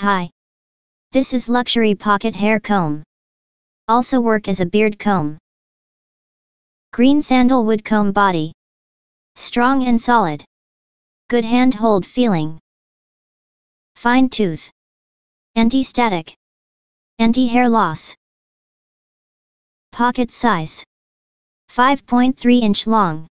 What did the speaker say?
Hi. This is luxury pocket hair comb. Also work as a beard comb. Green sandalwood comb body. Strong and solid. Good hand hold feeling. Fine tooth. Anti-static. Anti-hair loss. Pocket size. 5.3 inch long.